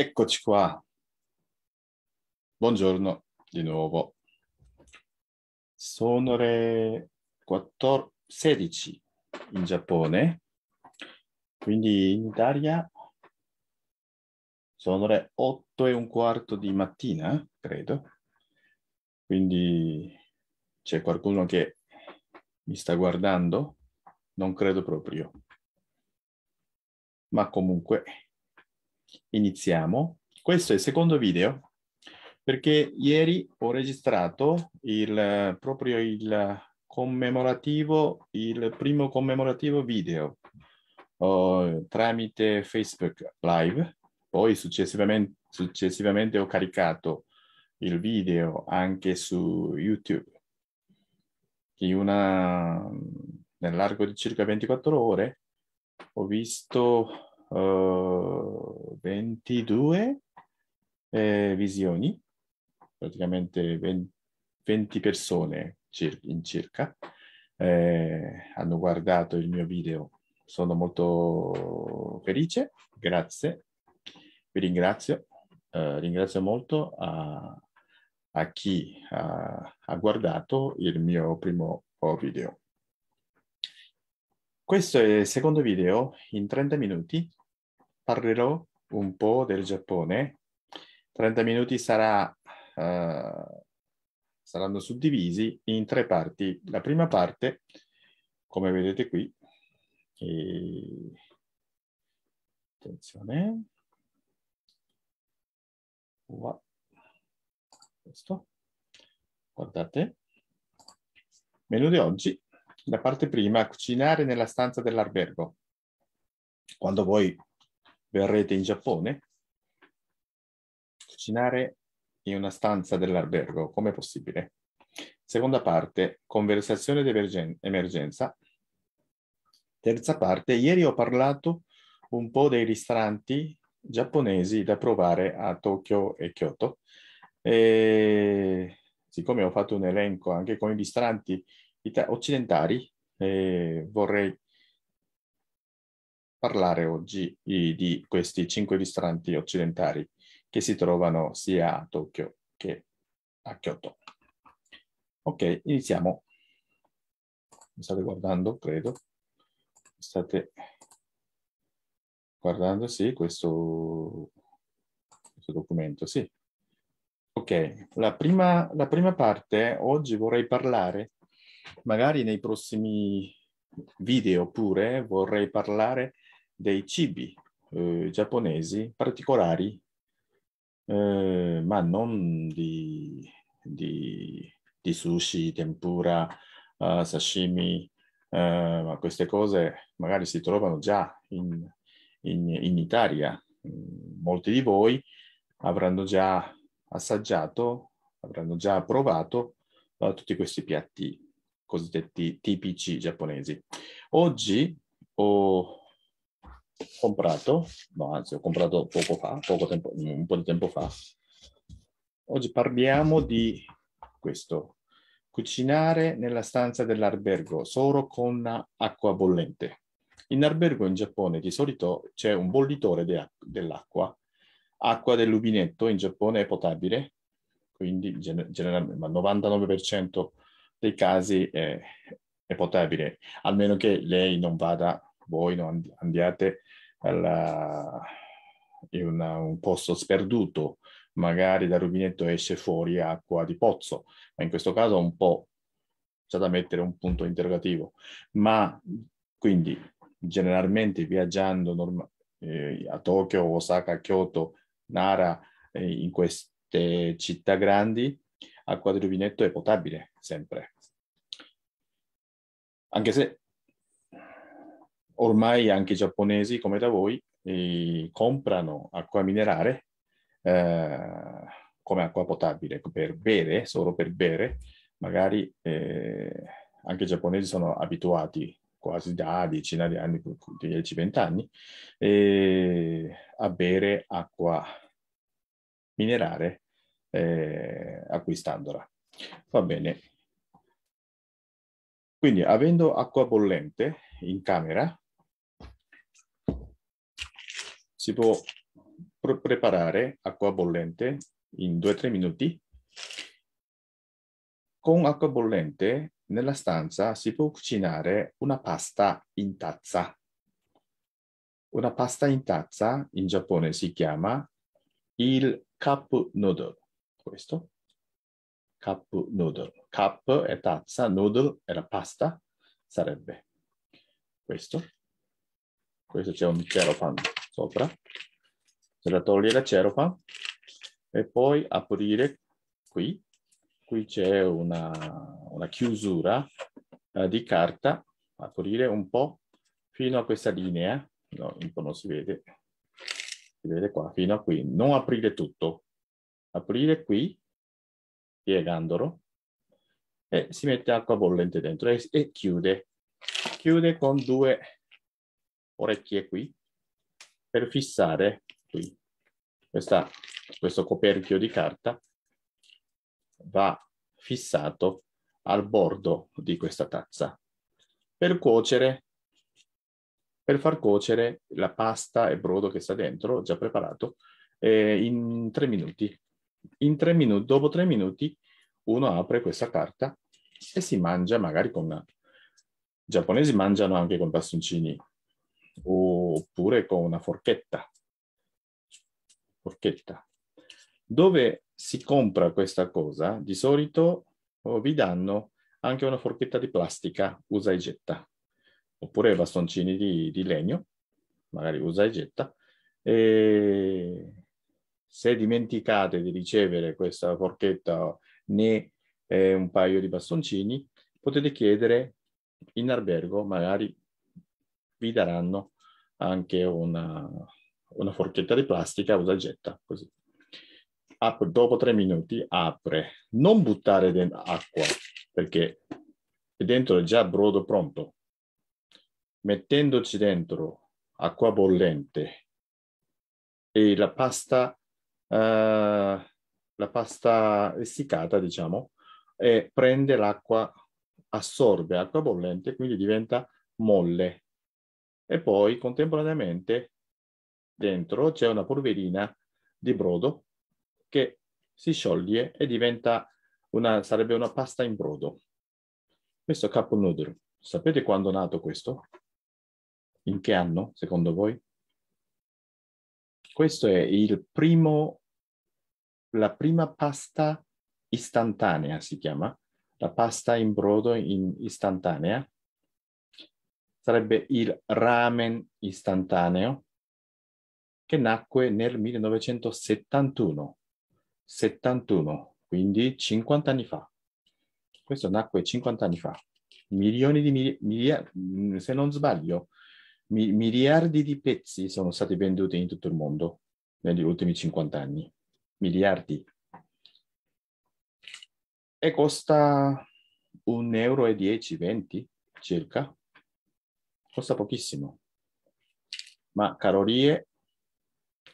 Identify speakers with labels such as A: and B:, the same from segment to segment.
A: Eccoci qua. Buongiorno di nuovo. Sono le 14, 16 in Giappone, quindi in Italia sono le 8 e un quarto di mattina, credo. Quindi c'è qualcuno che mi sta guardando? Non credo proprio. Ma comunque iniziamo. Questo è il secondo video perché ieri ho registrato il, proprio il commemorativo, il primo commemorativo video oh, tramite Facebook Live, poi successivamente, successivamente ho caricato il video anche su YouTube. In una, nell'arco di circa 24 ore ho visto uh, 22 eh, visioni, praticamente 20, 20 persone cir in circa eh, hanno guardato il mio video. Sono molto felice, grazie, vi ringrazio, eh, ringrazio molto a, a chi ha, ha guardato il mio primo video. Questo è il secondo video in 30 minuti parlerò un po' del Giappone. 30 minuti sarà, uh, saranno suddivisi in tre parti. La prima parte, come vedete qui, e... attenzione, wow. questo, guardate, menu di oggi, la parte prima, cucinare nella stanza dell'albergo. Quando voi verrete in Giappone, cucinare in una stanza dell'albergo, come possibile? Seconda parte, conversazione di emergenza. Terza parte, ieri ho parlato un po' dei ristoranti giapponesi da provare a Tokyo e Kyoto. E siccome ho fatto un elenco anche con i ristoranti occidentali, eh, vorrei parlare oggi di questi cinque ristoranti occidentali che si trovano sia a Tokyo che a Kyoto. Ok, iniziamo. Mi state guardando, credo. State guardando, sì, questo, questo documento, sì. Ok, la prima, la prima parte, oggi vorrei parlare, magari nei prossimi video pure, vorrei parlare dei cibi eh, giapponesi particolari, eh, ma non di, di, di sushi, tempura, uh, sashimi, uh, ma queste cose magari si trovano già in, in, in Italia. Molti di voi avranno già assaggiato, avranno già provato uh, tutti questi piatti cosiddetti tipici giapponesi. Oggi ho comprato, no anzi ho comprato poco fa, poco tempo, un po' di tempo fa. Oggi parliamo di questo, cucinare nella stanza dell'albergo solo con acqua bollente. In albergo in Giappone di solito c'è un bollitore de dell'acqua, acqua del rubinetto in Giappone è potabile, quindi generalmente il 99% dei casi è, è potabile, almeno che lei non vada voi non andiate alla, in una, un posto sperduto, magari dal rubinetto esce fuori acqua di pozzo, ma in questo caso un po' c'è da mettere un punto interrogativo. Ma quindi generalmente viaggiando norma- eh, a Tokyo, Osaka, Kyoto, Nara, eh, in queste città grandi, acqua di rubinetto è potabile sempre. Anche se ormai anche i giapponesi come da voi comprano acqua minerale eh, come acqua potabile per bere, solo per bere, magari eh, anche i giapponesi sono abituati quasi da decina di anni, 10-20 anni, a bere acqua minerale eh, acquistandola. Va bene. Quindi avendo acqua bollente in camera, si può pre preparare acqua bollente in 2-3 minuti. Con acqua bollente nella stanza si può cucinare una pasta in tazza. Una pasta in tazza in Giappone si chiama il cup noodle. Questo. Cup noodle. Cup è tazza, noodle è la pasta, sarebbe questo. Questo c'è un cellophane sopra. Se la toglie la cellophane e poi aprire qui. Qui c'è una, una chiusura eh, di carta, aprire un po' fino a questa linea no, un po' non si vede, si vede qua, fino a qui. Non aprire tutto, aprire qui, piegandolo, e si mette acqua bollente dentro e, e chiude. Chiude con due orecchie qui, per fissare qui. Questa, questo coperchio di carta va fissato al bordo di questa tazza. Per cuocere per far cuocere la pasta e brodo che sta dentro, già preparato, eh, in tre minuti. In tre minuti, dopo tre minuti, uno apre questa carta e si mangia magari con... I giapponesi mangiano anche con bastoncini oppure con una forchetta. Forchetta. Dove si compra questa cosa, di solito oh, vi danno anche una forchetta di plastica, usa e getta oppure bastoncini di, di legno, magari usa e getta. E se dimenticate di ricevere questa forchetta né eh, un paio di bastoncini, potete chiedere in albergo, magari vi daranno anche una, una forchetta di plastica, usa getta, così. Apre, dopo tre minuti apre, non buttare acqua, perché dentro è già brodo pronto, mettendoci dentro acqua bollente e la pasta, uh, la pasta essiccata, diciamo, e prende l'acqua, assorbe acqua bollente, quindi diventa molle. E poi contemporaneamente dentro c'è una polverina di brodo che si scioglie e diventa una, sarebbe una pasta in brodo. Questo è cup noodle. Sapete quando è nato questo? In che anno, secondo voi? Questo è il primo, la prima pasta istantanea, si chiama, la pasta in brodo in istantanea. Sarebbe il ramen istantaneo, che nacque nel 1971. 71, quindi 50 anni fa. Questo nacque 50 anni fa. Milioni di miliardi, se non sbaglio, mi, miliardi di pezzi sono stati venduti in tutto il mondo negli ultimi 50 anni. Miliardi. E costa un euro e 10, 20 circa. Costa pochissimo. Ma calorie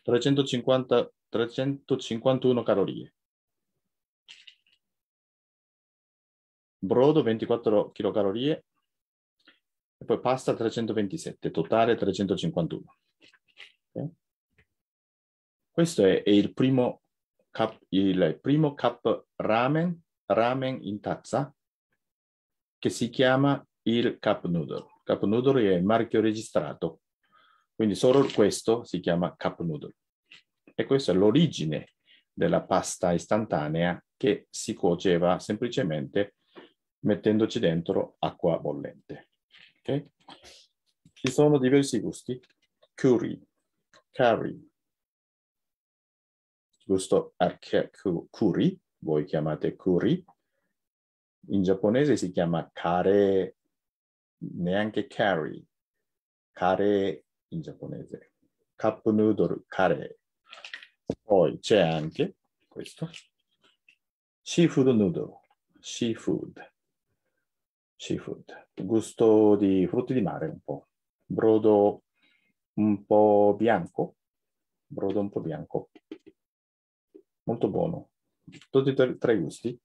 A: 350, 351 calorie. Brodo 24 kcal e poi pasta 327, totale 351. Okay. Questo è, è, il, primo cup, il primo cup ramen, ramen in tazza, che si chiama il cup noodle. Cup noodle è il marchio registrato, quindi solo questo si chiama cup noodle. E questa è l'origine della pasta istantanea che si cuoceva semplicemente mettendoci dentro acqua bollente. Okay? Ci sono diversi gusti. Curry, curry, gusto curry, voi chiamate curry. In giapponese si chiama kare, neanche curry, kare in giapponese. Cup noodle kare. Poi c'è anche questo. Seafood noodle, seafood seafood, gusto di frutti di mare un po', brodo un po' bianco, brodo un po' bianco, molto buono, tutti e tre i gusti,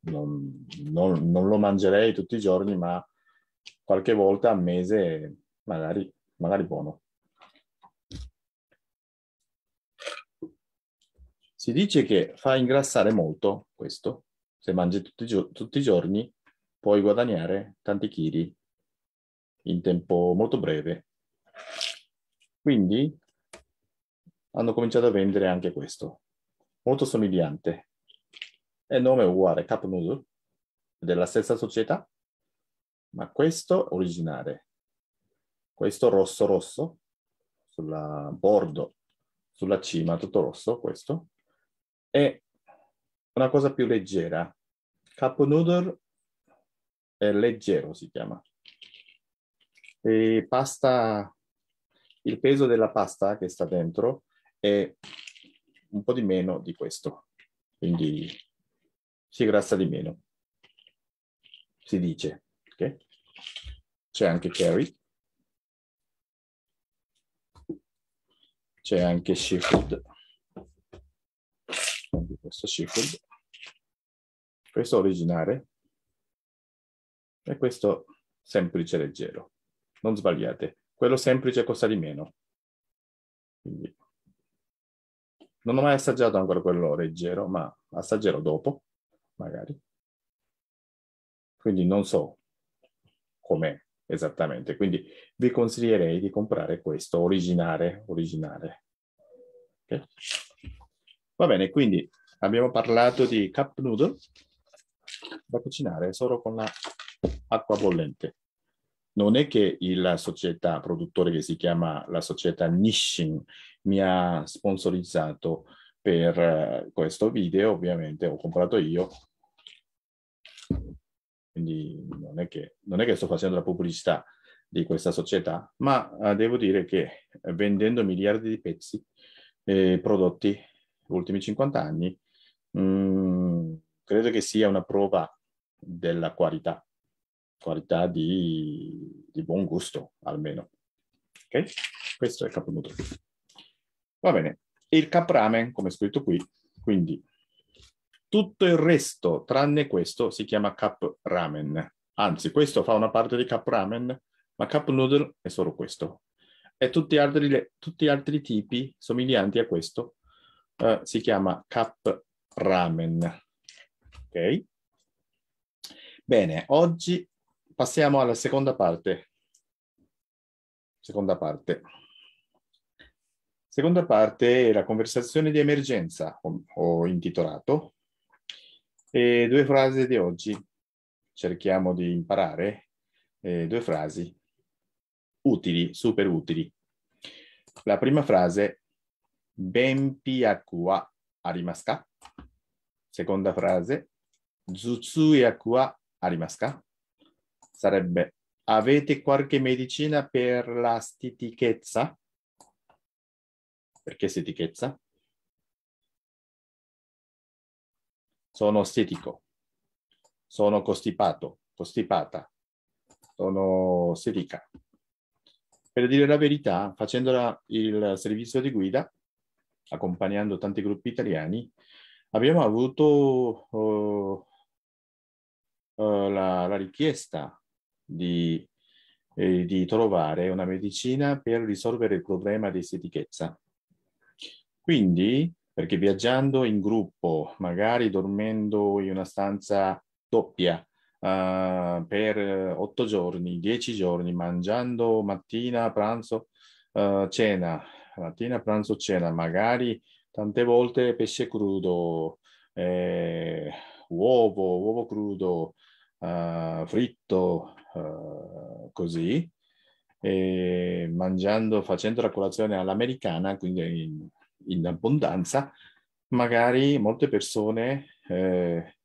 A: non, non, non, lo mangerei tutti i giorni, ma qualche volta al mese magari, magari buono. Si dice che fa ingrassare molto questo. Se mangi tutti, tutti i giorni puoi guadagnare tanti chili in tempo molto breve. Quindi hanno cominciato a vendere anche questo, molto somigliante. È nome uguale, Cup Noodle, della stessa società, ma questo originale. Questo rosso rosso, sulla bordo, sulla cima, tutto rosso, questo, è una cosa più leggera. Cup Noodle è leggero, si chiama. E pasta, il peso della pasta che sta dentro è un po' di meno di questo, quindi si grassa di meno, si dice. Okay? C'è anche curry, c'è anche seafood, anche questo seafood, questo originale e questo semplice leggero. Non sbagliate, quello semplice costa di meno. Quindi non ho mai assaggiato ancora quello leggero, ma assaggerò dopo, magari. Quindi non so com'è esattamente. Quindi vi consiglierei di comprare questo originale, originale. Okay? Va bene, quindi abbiamo parlato di cup noodle da cucinare solo con l'acqua bollente. Non è che la società produttore che si chiama la società Nishin mi ha sponsorizzato per eh, questo video, ovviamente ho comprato io. Quindi non è che, non è che sto facendo la pubblicità di questa società, ma eh, devo dire che eh, vendendo miliardi di pezzi eh, prodotti negli ultimi 50 anni, mh, mm, credo che sia una prova della qualità, qualità di, di buon gusto almeno. Ok? Questo è il caponuto. Va bene, il cap ramen, come scritto qui, quindi tutto il resto, tranne questo, si chiama cap ramen. Anzi, questo fa una parte di cap ramen, ma cap noodle è solo questo. E tutti gli altri, tutti altri tipi somiglianti a questo uh, si chiama cap ramen. Ok? Bene, oggi passiamo alla seconda parte. Seconda parte. Seconda parte è la conversazione di emergenza, ho intitolato. E due frasi di oggi. Cerchiamo di imparare eh, due frasi utili, super utili. La prima frase, benpiaku wa arimasu ka? Seconda frase, zutsuyaku wa arimasu ka? Sarebbe, avete qualche medicina per la stitichezza? Perché stitichezza? Sono stitico, sono costipato, costipata, sono setica. Per dire la verità, facendo il servizio di guida, accompagnando tanti gruppi italiani, abbiamo avuto uh, uh, la, la, richiesta di, eh, di trovare una medicina per risolvere il problema di stitichezza. Quindi, perché viaggiando in gruppo, magari dormendo in una stanza doppia uh, per otto giorni, dieci giorni, mangiando mattina, pranzo, uh, cena, mattina, pranzo, cena, magari tante volte pesce crudo, eh, uovo, uovo crudo, uh, fritto, così, e mangiando, facendo la colazione all'americana, quindi in abbondanza, magari molte persone eh,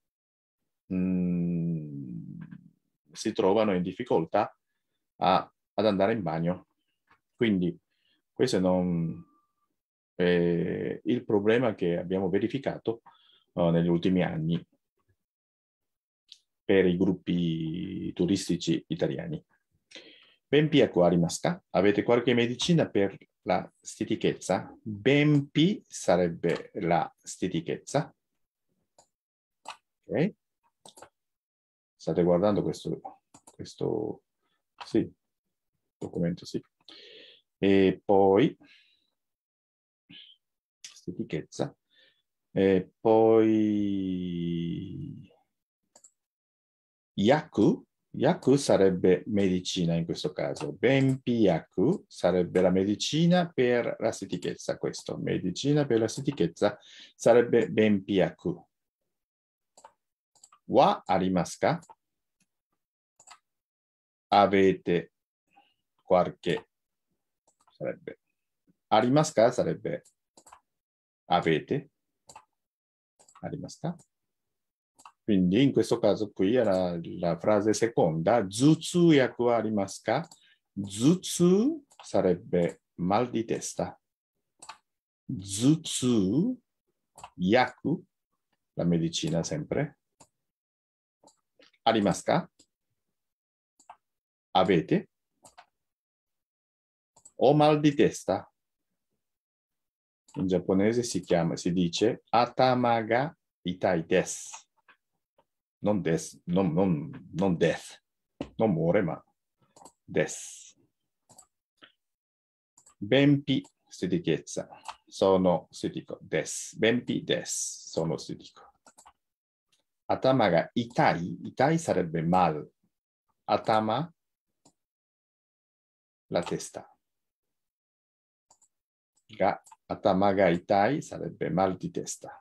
A: mh, mm, si trovano in difficoltà a, ad andare in bagno. Quindi questo non, è il problema che abbiamo verificato uh, negli ultimi anni per i gruppi turistici italiani. Benpi acquari masca, avete qualche medicina per la stitichezza? Benpi sarebbe la stitichezza. Ok? State guardando questo, questo sì, documento, sì. E poi stitichezza. E poi yaku, yaku sarebbe medicina in questo caso. Benpi yaku sarebbe la medicina per la stitichezza. Questo, medicina per la stitichezza sarebbe benpi yaku. Wa arimasu? Avete qualche sarebbe arimasu sarebbe avete arimasu? Quindi in questo caso qui era la frase seconda, zutsu yaku arimasu ka? Zutsu sarebbe mal di testa. Zutsu yaku, la medicina sempre. Arimasu ka? Avete? O mal di testa? In giapponese si chiama, si dice atama ga itai desu. Non des, non, non, non death, non muore, ma des. Benpi, stitichezza. Sono stitico, des. Benpi, des. Sono stitico. Atama ga itai, itai sarebbe mal. Atama, la testa. Ga, atama ga itai sarebbe mal di testa.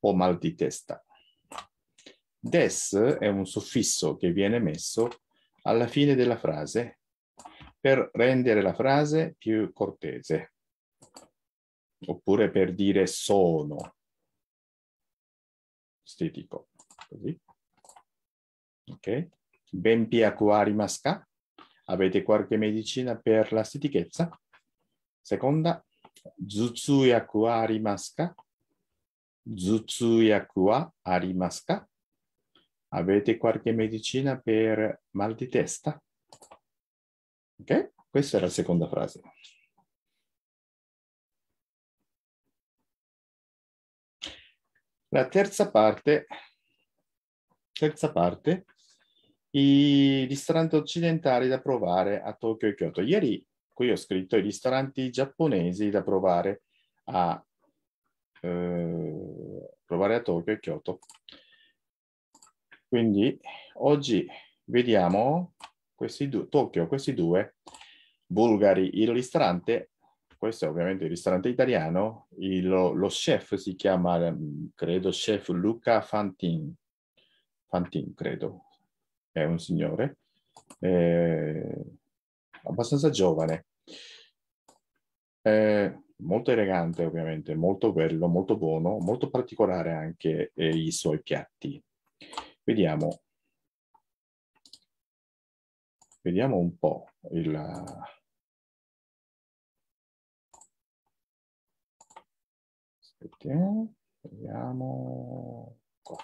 A: O mal di testa. Des è un suffisso che viene messo alla fine della frase per rendere la frase più cortese. Oppure per dire sono. Stitico. Così. Ok? Benpi arimasu ka? Avete qualche medicina per la stitichezza? Seconda, zutsuyaku arimasu ka? Zutsuyaku arimasu ka? Avete qualche medicina per mal di testa? Ok? Questa è la seconda frase. La terza parte, terza parte, i ristoranti occidentali da provare a Tokyo e Kyoto. Ieri qui ho scritto i ristoranti giapponesi da provare a, eh, provare a Tokyo e Kyoto. Quindi oggi vediamo questi due, Tokyo, questi due bulgari. Il ristorante, questo è ovviamente il ristorante italiano, il, lo, chef si chiama, credo, chef Luca Fantin. Fantin, credo, è un signore, eh, abbastanza giovane, eh, molto elegante ovviamente, molto bello, molto buono, molto particolare anche eh, i suoi piatti. Vediamo, vediamo un po' il... Aspettiamo, vediamo qua.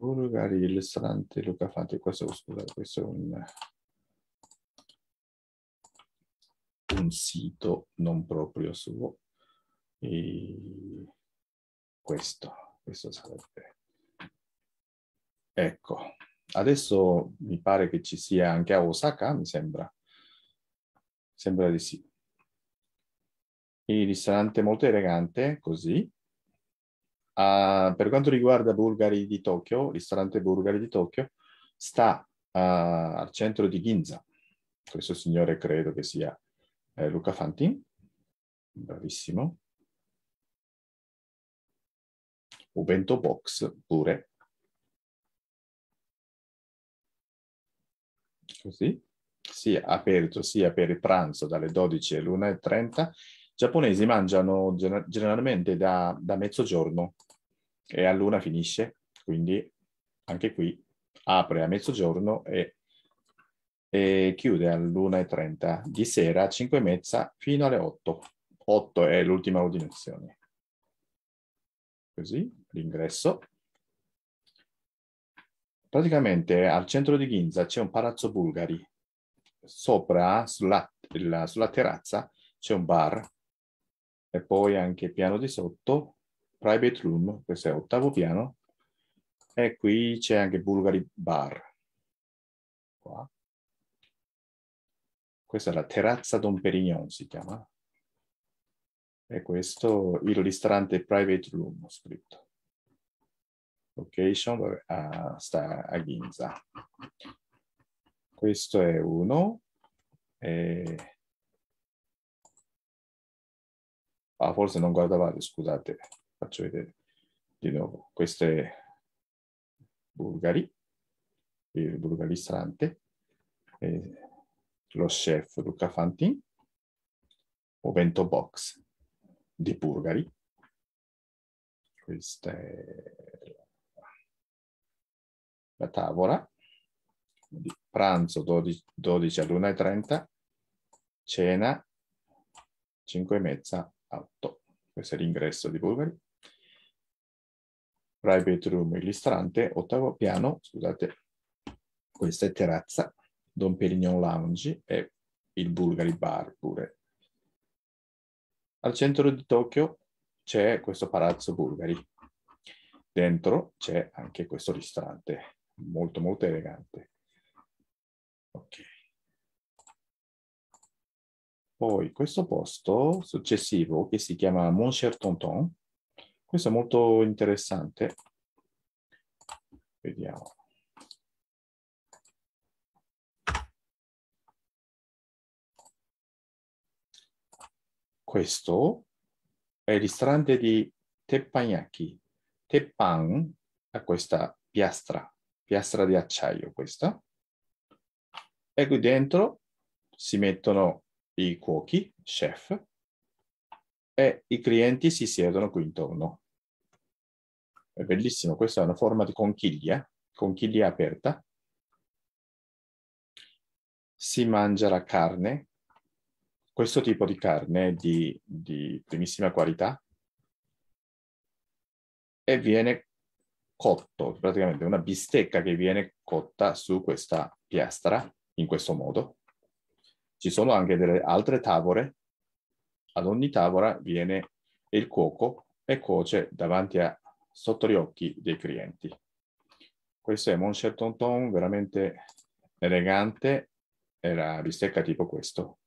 A: Il ristorante Luca Fante, questo, scusate, questo è un, un sito non proprio suo. E questo, questo sarebbe. Ecco, adesso mi pare che ci sia anche a Osaka, mi sembra. Sembra di sì. Il ristorante molto elegante, così, Uh, per quanto riguarda Bulgari di Tokyo, ristorante Bulgari di Tokyo, sta uh, al centro di Ginza. Questo signore credo che sia eh, Luca Fantin, bravissimo. Ubento Box pure. Così. Sia aperto sia per il pranzo dalle 12 alle 1.30. I giapponesi mangiano generalmente da, da mezzogiorno e a luna finisce, quindi anche qui apre a mezzogiorno e, e chiude all'una e trenta di sera, cinque e mezza fino alle otto. Otto è l'ultima ordinazione. Così, l'ingresso. Praticamente al centro di Ginza c'è un palazzo bulgari. Sopra, sulla, la, sulla terrazza, c'è un bar e poi anche piano di sotto private room, questo è ottavo piano, E qui c'è anche Bulgari Bar. Qua. Questa è la Terrazza Don Perignon, si chiama. E questo il ristorante Private Room, ho scritto. Location uh, sta a Ginza. Questo è uno. E... Ah, forse non guardavate, scusate, faccio vedere di nuovo. Questo è Bulgari, il Bulgari ristorante. E lo chef Luca Fantin, o Bento Box di Bulgari. Questa è la tavola pranzo 12, 12 all'1.30, cena 5 e mezza, 8. Questo è l'ingresso di Bulgari. Private room, il ristorante, ottavo piano, scusate, questa è terrazza, Don Perignon Lounge e il Bulgari Bar pure. Al centro di Tokyo c'è questo palazzo Bulgari. Dentro c'è anche questo ristorante, molto molto elegante. Ok. Poi questo posto successivo che si chiama Moncher Tonton, questo è molto interessante. Vediamo. Questo è il ristorante di Teppanyaki. Teppan ha questa piastra, piastra di acciaio questa. E qui dentro si mettono i cuochi, chef, e i clienti si siedono qui intorno. È bellissimo, questa è una forma di conchiglia, conchiglia aperta. Si mangia la carne questo tipo di carne di, di primissima qualità e viene cotto, praticamente una bistecca che viene cotta su questa piastra in questo modo. Ci sono anche delle altre tavole, ad ogni tavola viene il cuoco e cuoce davanti a sotto gli occhi dei clienti. Questo è Mon Tonton, veramente elegante, la bistecca tipo questo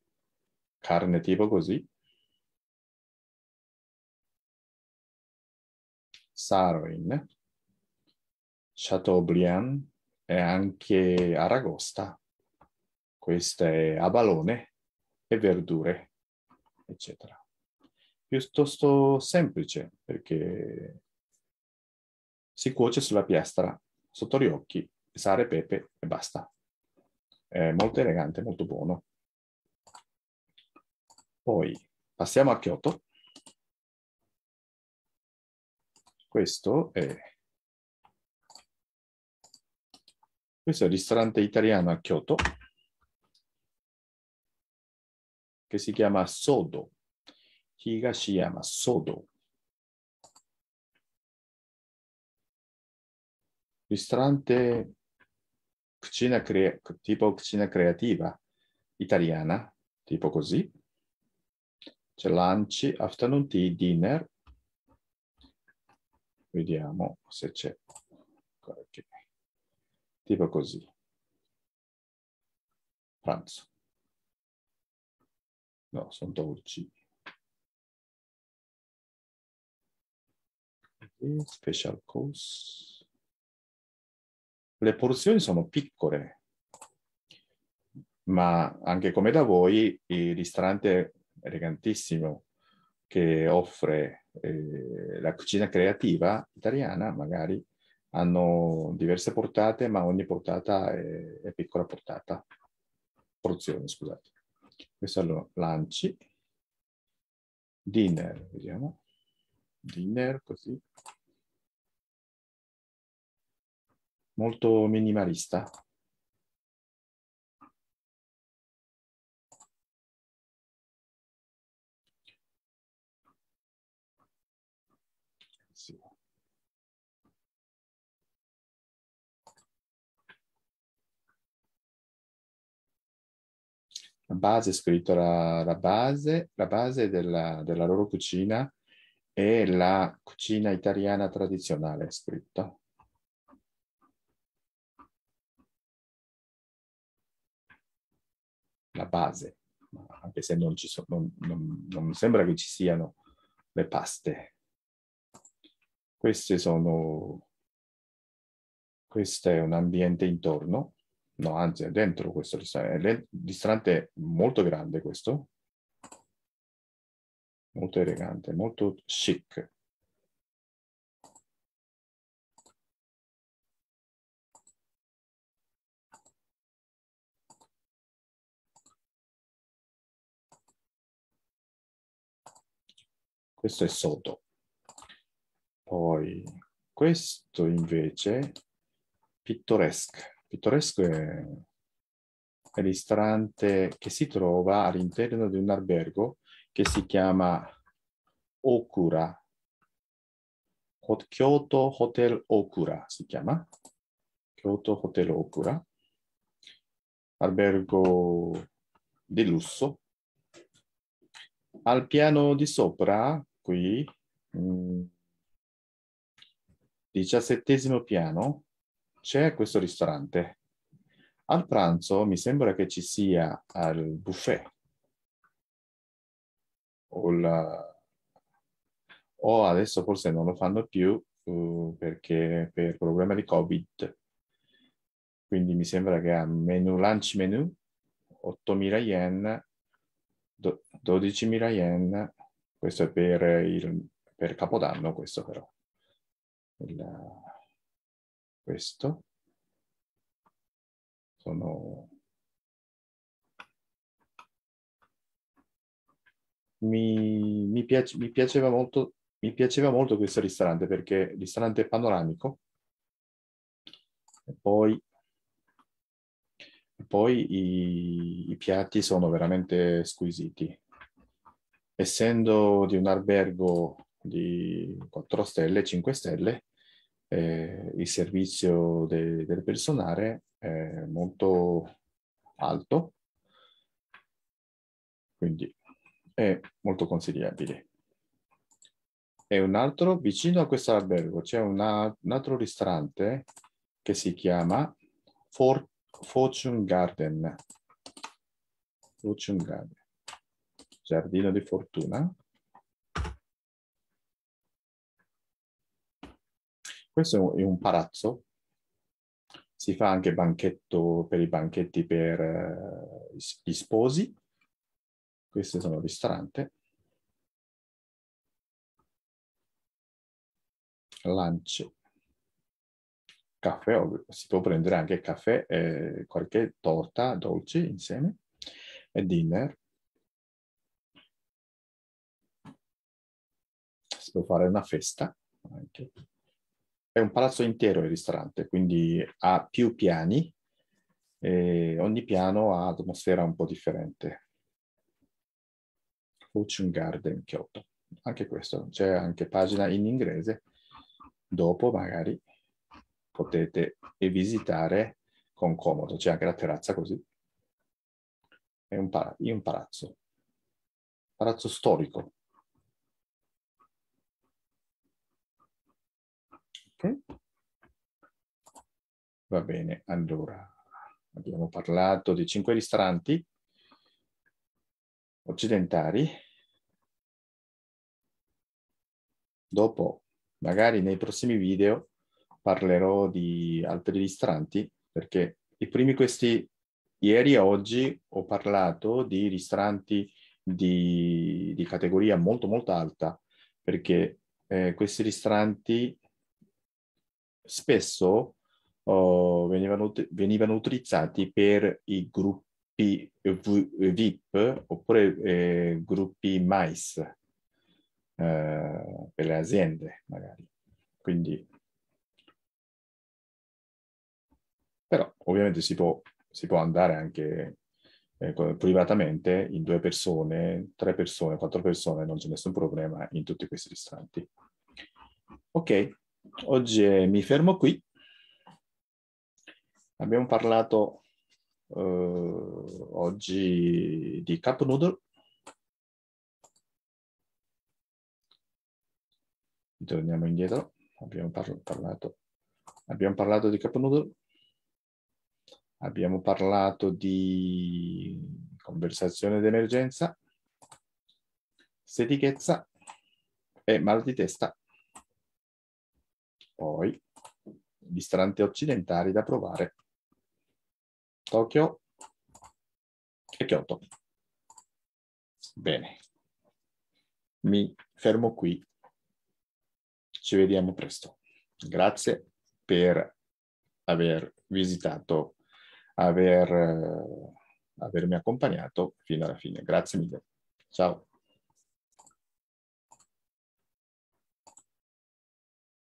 A: carne tipo così. Saroin, Chateaubriand e anche Aragosta. Questa è abalone e verdure, eccetera. Piuttosto semplice perché si cuoce sulla piastra, sotto gli occhi, sale, pepe e basta. È molto elegante, molto buono. Poi passiamo a Kyoto. Questo è, questo è il ristorante italiano a Kyoto che si chiama Sodo, Higashiyama Sodo. Ristorante crea tipo cucina creativa italiana, tipo così. C'è lunch, afternoon tea, dinner. Vediamo se c'è qualche tipo così. Pranzo. No, sono dolci. Special course. Le porzioni sono piccole, ma anche come da voi il ristorante elegantissimo che offre eh, la cucina creativa italiana, magari hanno diverse portate, ma ogni portata è, è piccola portata. Porzione, scusate. Questo è lanci. Dinner, vediamo. Dinner, così. Molto minimalista. base, scritto la, la base, la base della, della loro cucina è la cucina italiana tradizionale, scritto. La base, anche se non, ci so, non, non, non sembra che ci siano le paste. Queste sono questo è un ambiente intorno no, anzi è dentro questo ristorante, è ristorante molto grande questo, molto elegante, molto chic. Questo è sotto. Poi questo invece, pittoresque. Pittoresque è un ristorante che si trova all'interno di un albergo che si chiama Okura. Kyoto Hotel Okura si chiama. Kyoto Hotel Okura. Albergo di lusso. Al piano di sopra, qui, mh, diciassettesimo piano, c'è questo ristorante. Al pranzo mi sembra che ci sia al buffet o, la, o adesso forse non lo fanno più uh, perché per problema di Covid. Quindi mi sembra che ha menu, lunch menu 8.000 yen, 12.000 yen, questo è per, il, per Capodanno, questo però. Il, questo sono mi, mi, piace, mi, piaceva molto, mi piaceva molto questo ristorante perché il ristorante è panoramico e poi, e poi i, i piatti sono veramente squisiti. Essendo di un albergo di 4 stelle, 5 stelle, eh, il servizio de, del personale è molto alto, quindi è molto consigliabile. E un altro, vicino a questo albergo, c'è un altro ristorante che si chiama For Fortune Garden. Fortune Garden. Giardino di fortuna. Questo è un palazzo. Si fa anche banchetto per i banchetti per uh, gli sposi questi sono il ristorante. Lunch. Caffè, si può prendere anche caffè e qualche torta dolce insieme. E dinner. Si può fare una festa anche. È un palazzo intero il ristorante, quindi ha più piani e ogni piano ha atmosfera un po' differente. Fortune Garden Kyoto. Anche questo, c'è anche pagina in inglese. Dopo magari potete visitare con comodo. C'è anche la terrazza così. È un, palazzo. Palazzo storico. Va bene, allora abbiamo parlato di cinque ristoranti occidentali. Dopo, magari nei prossimi video, parlerò di altri ristoranti, perché i primi questi, ieri e oggi, ho parlato di ristoranti di, di categoria molto molto alta, perché eh, questi ristoranti spesso venivano, venivano utilizzati per i gruppi VIP oppure eh, gruppi mais eh, per le aziende magari. Quindi, però ovviamente si può, si può andare anche eh, privatamente in due persone, tre persone, quattro persone, non c'è nessun problema in tutti questi ristoranti. Ok, oggi mi fermo qui. Abbiamo parlato uh, oggi di cup noodle. Torniamo indietro, abbiamo parlato, abbiamo parlato di cup noodle, abbiamo parlato di conversazione d'emergenza, stetichezza e mal di testa. Poi ristorante occidentali da provare. Tokyo e Kyoto. Bene, mi fermo qui. Ci vediamo presto. Grazie per aver visitato, aver, eh, avermi accompagnato fino alla fine. Grazie mille. Ciao.